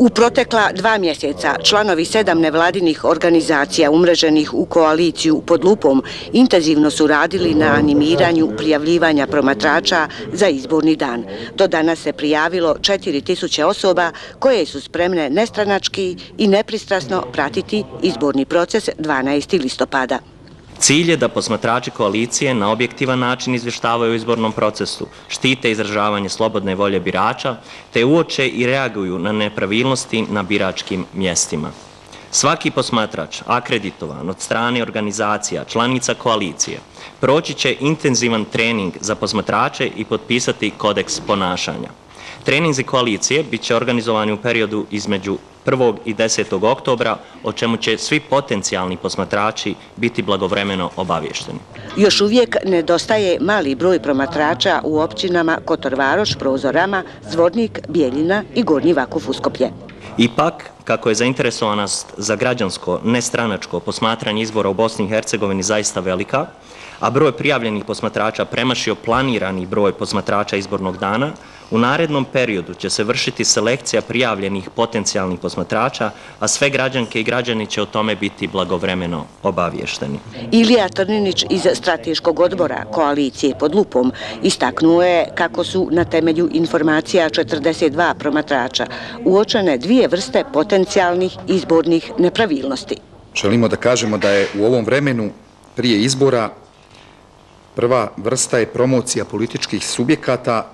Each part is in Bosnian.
U protekla dva mjeseca članovi sedam nevladinih organizacija umreženih u koaliciju pod lupom intenzivno su radili na animiranju prijavljivanja promatrača za izborni dan. Do danas se prijavilo 4000 osoba koje su spremne nestranački i nepristrasno pratiti izborni proces 12. listopada. Cilj je da posmatrači koalicije na objektivan način izvještavaju o izbornom procesu, štite izražavanje slobodne volje birača, te uoče i reaguju na nepravilnosti na biračkim mjestima. Svaki posmatrač, akreditovan od strane organizacija, članica koalicije, proći će intenzivan trening za posmatrače i potpisati kodeks ponašanja. Treninzi koalicije bit će organizovani u periodu između 1. i 10. oktobra, o čemu će svi potencijalni posmatrači biti blagovremeno obavješteni. Još uvijek nedostaje mali broj promatrača u općinama Kotorvaroš, Prozorama, Zvornik, Bijeljina i Gornji Vakuf Uskoplje. Ipak, kako je zainteresovanost za građansko, nestranačko posmatranje izbora u Bosni i Hercegovini zaista velika, a broj prijavljenih posmatrača premašio planirani broj posmatrača izbornog dana, u narednom periodu će se vršiti selekcija prijavljenih potencijalnih posmatrača, a sve građanke i građani će o tome biti blagovremeno obavješteni. Ilija Trninić iz strateškog odbora koalicije pod lupom istaknuo je kako su na temelju informacija 42 promatrača uočene dvije vrste potencijalnih izbornih nepravilnosti. Želimo da kažemo da je u ovom vremenu prije izbora Prva vrsta je promocija političkih subjekata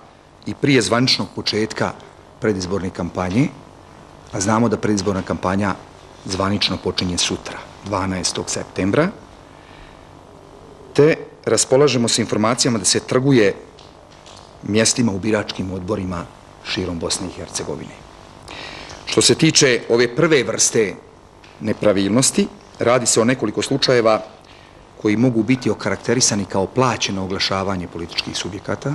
i prije zvaničnog početka predizborne kampanje, a znamo da predizborna kampanja zvanično počinje sutra, 12. septembra, te raspolažemo se informacijama da se trguje mjestima u biračkim odborima širom Bosne i Hercegovine. Što se tiče ove prve vrste nepravilnosti, radi se o nekoliko slučajeva koji mogu biti okarakterisani kao plaćeno oglašavanje političkih subjekata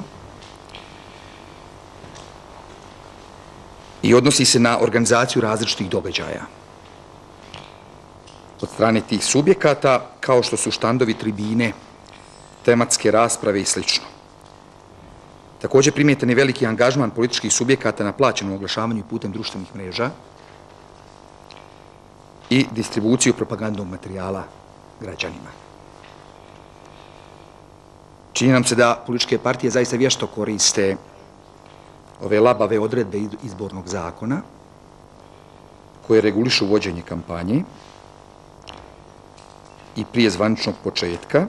i odnosi se na organizaciju različitih događaja od strane tih subjekata, kao što su štandovi tribine, tematske rasprave i sl. Također primijetan je veliki angažman političkih subjekata na plaćenom oglašavanju putem društvenih mreža i distribuciju propagandnog materijala građanima. Čini nam se da političke partije zaista vješto koriste ove labave odredbe izbornog zakona koje regulišu vođenje kampanje i prije zvaničnog početka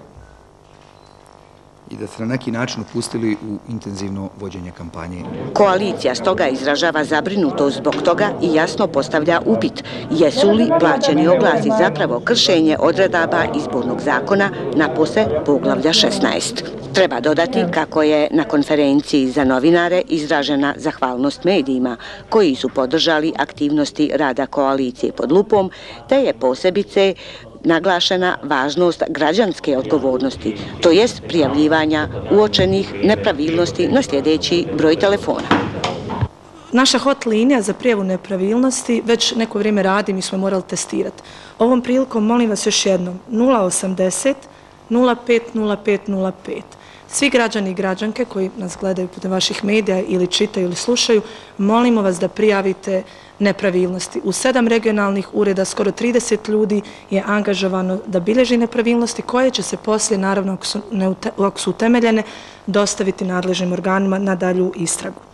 i da se na neki način upustili u intenzivno vođenje kampanje. Koalicija stoga izražava zabrinutost zbog toga i jasno postavlja upit jesu li plaćeni oglasi zapravo kršenje odredaba izbornog zakona na pose poglavlja 16. Treba dodati kako je na konferenciji za novinare izražena zahvalnost medijima koji su podržali aktivnosti rada koalicije pod lupom, te je posebice naglašena važnost građanske odgovornosti, to jest prijavljivanja uočenih nepravilnosti na sljedeći broj telefona. Naša hot linija za prijavu nepravilnosti već neko vrijeme radi, mi smo morali testirati. Ovom prilikom molim vas još jednom 080 050505. Svi građani i građanke koji nas gledaju putem vaših medija ili čitaju ili slušaju, molimo vas da prijavite nepravilnosti. U sedam regionalnih ureda skoro 30 ljudi je angažovano da bilježi nepravilnosti koje će se poslije, naravno ako su utemeljene, dostaviti nadležnim organima na dalju istragu.